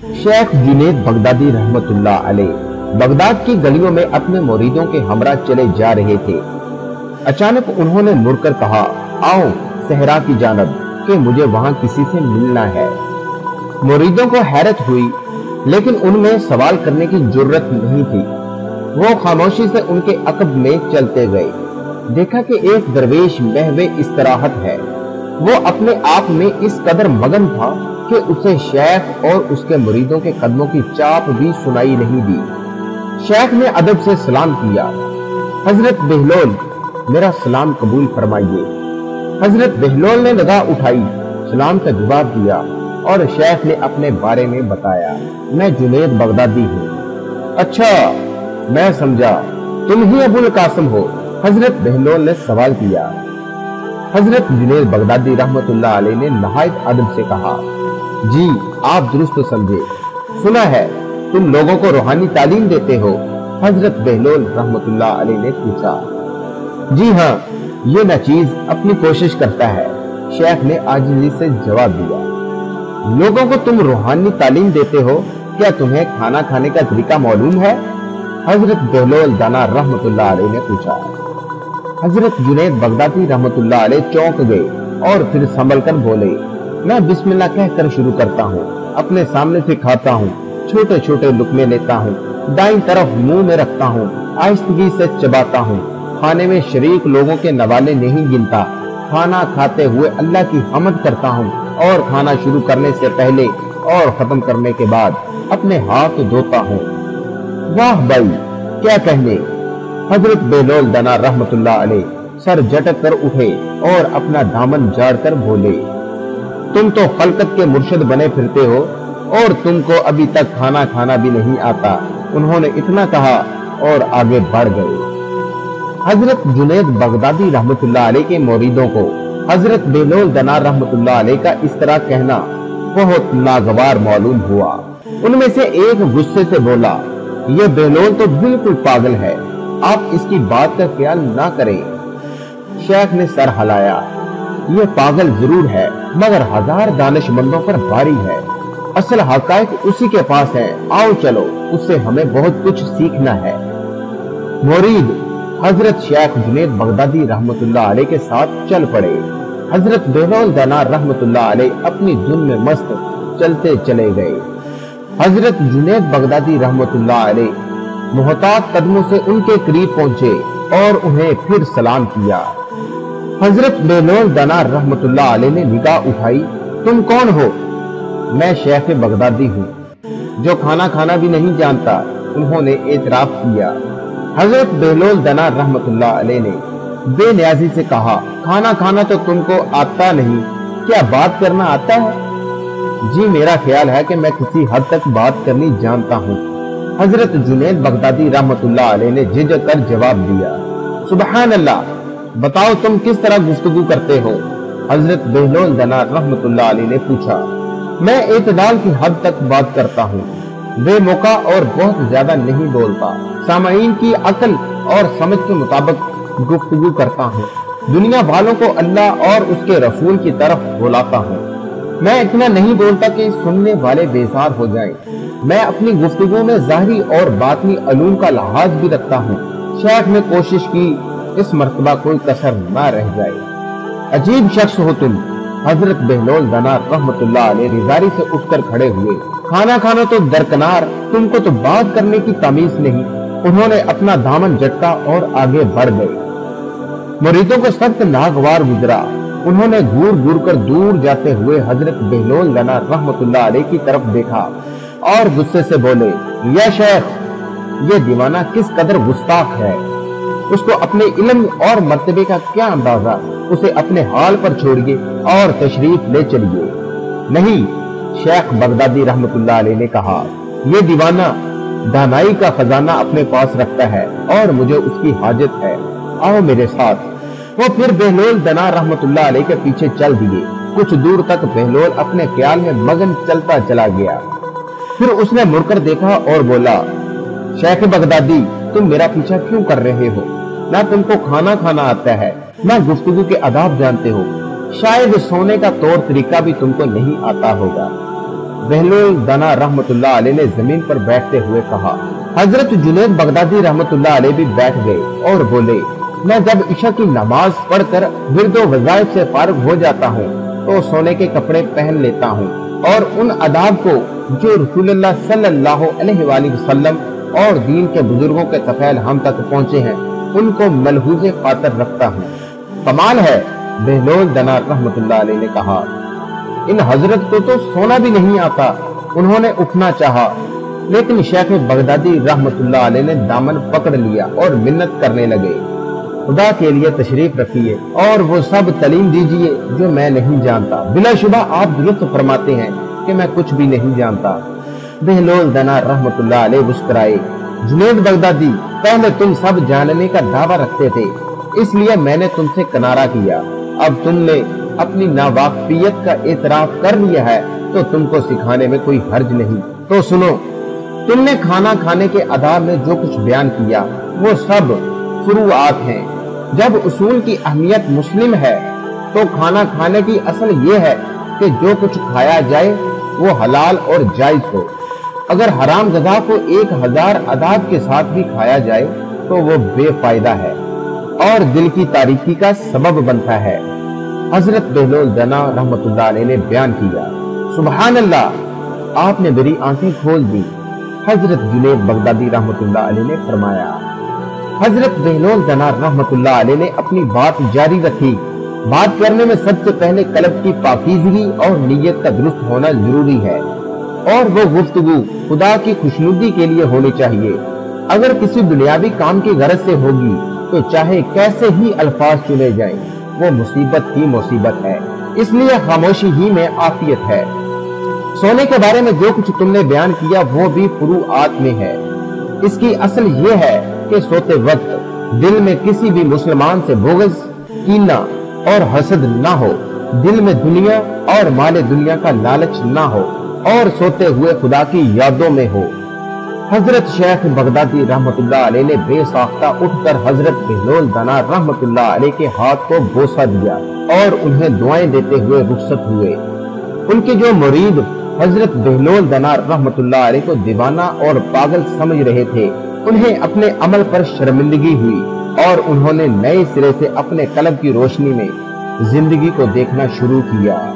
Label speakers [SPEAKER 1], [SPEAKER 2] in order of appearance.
[SPEAKER 1] شیخ جنید بغدادی رحمت اللہ علیہ بغداد کی گلیوں میں اپنے مریدوں کے ہمراہ چلے جا رہے تھے۔ اچانک انہوں نے مڑ کر کہا، آؤ، صحرا کی جانب، کہ مجھے وہاں کسی سے ملنا ہے۔ مریدوں کو حیرت ہوئی، لیکن ان میں سوال کرنے کی جرت نہیں تھی۔ وہ خاموشی سے ان کے عقب میں چلتے گئے۔ دیکھا کہ ایک درویش محو استراحت ہے۔ وہ اپنے آپ میں اس قدر مگن تھا کہ اسے شیخ اور اس کے مریدوں کے قدموں کی چاپ بھی سنائی نہیں دی۔ شیخ نے ادب سے سلام کیا۔ حضرت بہلول، میرا سلام قبول فرمائیے۔ حضرت بہلول نے نگاہ اٹھائی، سلام کا جواب دیا اور شیخ نے اپنے بارے میں بتایا، میں جنید بغدادی ہوں۔ اچھا میں سمجھا، تم ہی ابو القاسم ہو۔ حضرت بہلول نے سوال کیا۔ حضرت جنید بغدادی رحمت اللہ علیہ نے نہایت ادب سے کہا جی آپ درست سمجھے۔ سنا ہے، تم لوگوں کو روحانی تعلیم دیتے ہو۔ حضرت بہلول رحمت اللہ علیہ نے پوچھا۔ جی ہاں یہ نچیز اپنی کوشش کرتا ہے۔ شیخ نے آجزی سے جواب دیا۔ لوگوں کو تم روحانی تعلیم دیتے ہو، کیا تمہیں کھانا کھانے کا طریقہ معلوم ہے؟ حضرت بہلول دانا رحمت اللہ علیہ نے پوچھا۔ حضرت جنید بغدادی رحمت اللہ علیہ چونک گئے اور پھر سنبھل کر بولے۔ میں بسم اللہ کہہ کر شروع کرتا ہوں، اپنے سامنے سے کھاتا ہوں، چھوٹے چھوٹے لکمے لیتا ہوں، دائیں طرف منہ میں رکھتا ہوں، آہستگی سے چباتا ہوں۔ کھانے میں شریک لوگوں کے نوالے نہیں گنتا۔ کھانا کھاتے ہوئے اللہ کی حمد کرتا ہوں۔ اور کھانا شروع کرنے سے پہلے اور ختم کرنے کے بعد اپنے ہاتھ دھوتا ہوں۔ واہ بھائی، کیا کہنے؟ حضرت بیلول دنا رحمت اللہ علیہ سر جٹک کر اٹھے اور اپنا دامن جاڑ کر بولے۔ تم تو خلقت کے مرشد بنے پھرتے ہو، اور تم کو ابھی تک کھانا کھانا بھی نہیں آتا۔ انہوں نے اتنا کہا اور آگے بڑھ گئے۔ حضرت جنید بغدادی رحمت اللہ علیہ کے موریدوں کو، حضرت بیلول دنا رحمت اللہ علیہ کا اس طرح کہنا بہت ناگوار معلوم ہوا۔ ان میں سے ایک غصے سے بولا، یہ بیلول تو بالکل پاگل ہے، آپ اس کی بات کا خیال نہ کریں۔ شیخ نے سر ہلایا، یہ پاگل ضرور ہے۔ مگر ہزار دانش مندوں پر بھاری ہے۔ اصل حقائق اسی کے پاس ہے آؤ چلو، اس سے ہمیں بہت کچھ سیکھنا ہے۔ مرید حضرت شیخ جنید بغدادی رحمت اللہ علیہ کے ساتھ چل پڑے۔ حضرت بہول دنا رحمت اللہ علیہ اپنی دن میں مست چلتے چلے گئے۔ حضرت جنید بغدادی رحمت اللہ علیہ محتاط قدموں سے ان کے قریب پہنچے اور انہیں پھر سلام کیا۔ حضرت بینول دنا رحمت اللہ علیہ نے نگاہ اٹھائی، تم کون ہو؟ میں شیخ بغدادی ہوں، جو کھانا کھانا بھی نہیں جانتا، انہوں نے اعتراف کیا۔ حضرت بہلول دنا رحمت اللہ علیہ نے بے نیازی سے کہا، کھانا کھانا تو تم کو آتا نہیں، کیا بات کرنا آتا ہے؟ جی میرا خیال ہے کہ میں کسی حد تک بات کرنی جانتا ہوں۔ حضرت جنید بغدادی رحمت اللہ علیہ نے جھجک کر جواب دیا، سبحان اللہ! بتاؤ تم کس طرح گفتگو کرتے ہو؟ حضرت بہلول دنا رحمت اللہ علیہ نے پوچھا، میں اعتدال کی حد تک بات کرتا ہوں۔ بے موقع اور بہت زیادہ نہیں بولتا۔ سامعین کی عقل اور سمجھ کے مطابق گفتگو کرتا ہوں۔ دنیا والوں کو اللہ اور اس کے رسول کی طرف بلاتا ہوں۔ میں اتنا نہیں بولتا کہ سننے والے بیزار ہو جائیں۔ میں اپنی گفتگو میں ظاہری اور باطنی علوم کا لحاظ بھی رکھتا ہوں۔ شیخ نے کوشش کی اس مرتبہ کوئی کسر نہ رہ جائے۔ عجیب شخص ہو تم، حضرت بہلول دنا رحمت اللہ علیہ رضاری سے اٹھ کر کھڑے ہوئے۔ کھانا کھانا تو درکنار، تم کو تو بات کرنے کی تمیز نہیں۔ انہوں نے اپنا دامن جٹکا اور آگے بڑھ گئے۔ مریدوں کو سخت ناگوار گزرا۔ انہوں نے گور گور کر دور جاتے ہوئے حضرت بہلول دنا رحمت اللہ علیہ کی طرف دیکھا اور غصے سے بولے، یا شیخ، یہ دیوانہ کس قدر گستاخ ہے؟ اس کو اپنے علم اور مرتبے کا کیا اندازہ؟ اسے اپنے حال پر چھوڑیے اور تشریف لے چلیے۔ نہیں، شیخ بغدادی رحمت اللہ علیہ نے کہا، یہ دیوانہ دانائی کا خزانہ اپنے پاس رکھتا ہے اور مجھے اس کی حاجت ہے۔ آؤ میرے ساتھ۔ وہ پھر بہلول دنا رحمت اللہ علیہ کے پیچھے چل دیے۔ کچھ دور تک بہلول اپنے خیال میں مگن چلتا چلا گیا۔ پھر اس نے مڑ کر دیکھا اور بولا، شیخ بغدادی، تم میرا پیچھا کیوں کر رہے ہو؟ نہ تم کو کھانا کھانا آتا ہے، نہ گفتگو کے اداب جانتے ہو۔ شاید سونے کا طور طریقہ بھی تم کو نہیں آتا ہوگا۔ بہلو دانا رحمت اللہ علیہ نے زمین پر بیٹھتے ہوئے کہا، حضرت جنید بغدادی رحمت اللہ علیہ بھی بیٹھ گئے اور بولے، میں جب عشاء کی نماز پڑھ کر ورد و وظائف سے فارغ ہو جاتا ہوں، تو سونے کے کپڑے پہن لیتا ہوں۔ اور ان اداب کو جو رسول اللہ صلی اللہ علیہ وآلہ وسلم اور دین کے بزرگوں کے تفیل ہم تک پہنچے ہیں ان کو ملحوظ خاطر رکھتا ہوں۔ کمال ہے، بہلول دنا رحمت اللہ علیہ نے کہا۔ ان حضرت کو تو سونا بھی نہیں آتا، انہوں نے اٹھنا چاہا۔ لیکن شیخ بغدادی رحمت اللہ علیہ نے دامن پکڑ لیا اور منت کرنے لگے۔ خدا کے لیے تشریف رکھیے اور وہ سب تعلیم دیجیے جو میں نہیں جانتا۔ بلا شبہ آپ درست فرماتے ہیں کہ میں کچھ بھی نہیں جانتا۔ بہلول دنا رحمت اللہ علیہ مسکرائے۔ جنید بغدادی پہلے تم سب جاننے کا دعویٰ رکھتے تھے، اس لیے میں نے تم سے کنارہ کیا۔ اب تم نے اپنی ناواقفیت کا اعتراف کر لیا ہے، تو تم کو سکھانے میں کوئی حرج نہیں۔ تو سنو، تم نے کھانا کھانے کے ادا میں جو کچھ بیان کیا، وہ سب فروعات ہیں۔ جب اصول کی اہمیت مسلم ہے، تو کھانا کھانے کی اصل یہ ہے کہ جو کچھ کھایا جائے، وہ حلال اور جائز ہو۔ اگر حرام زدہ کو ایک ہزار عذاب کے ساتھ بھی کھایا جائے تو وہ بے فائدہ ہے اور دل کی تاریخی کا سبب بنتا ہے۔ حضرت بہلول دنا رحمت اللہ علیہ نے بیان کیا، سبحان اللہ، آپ نے میری آنکھیں کھول دی حضرت جنید بغدادی رحمت اللہ علیہ نے فرمایا، حضرت بہلول دنا رحمت اللہ علیہ نے اپنی بات جاری رکھی۔ بات کرنے میں سب سے پہلے قلب کی پاکیزگی اور نیت کا درست ہونا ضروری ہے۔ اور وہ گفتگو خدا کی خوشنودی کے لیے ہونی چاہیے۔ اگر کسی دنیاوی کام کی غرض سے ہوگی، تو چاہے کیسے ہی الفاظ چنے جائیں، وہ مصیبت کی مصیبت ہے۔ اس لیے خاموشی ہی میں آفیت ہے۔ سونے کے بارے میں جو کچھ تم نے بیان کیا، وہ بھی فروعات میں ہے۔ اس کی اصل یہ ہے کہ سوتے وقت دل میں کسی بھی مسلمان سے بغض کینہ اور حسد نہ ہو۔ دل میں دنیا اور مال دنیا کا لالچ نہ ہو۔ اور سوتے ہوئے خدا کی یادوں میں ہو۔ حضرت شیخ بغدادی رحمت اللہ علیہ نے بے ساختہ اٹھ کر حضرت بہلول دانا رحمت اللہ علیہ کے ہاتھ کو بوسا دیا اور انہیں دعائیں دیتے ہوئے رخصت ہوئے۔ ان کے جو مرید حضرت بہلول دانا رحمت اللہ علیہ کو دیوانہ اور پاگل سمجھ رہے تھے، انہیں اپنے عمل پر شرمندگی ہوئی اور انہوں نے نئے سرے سے اپنے قلب کی روشنی میں زندگی کو دیکھنا شروع کیا۔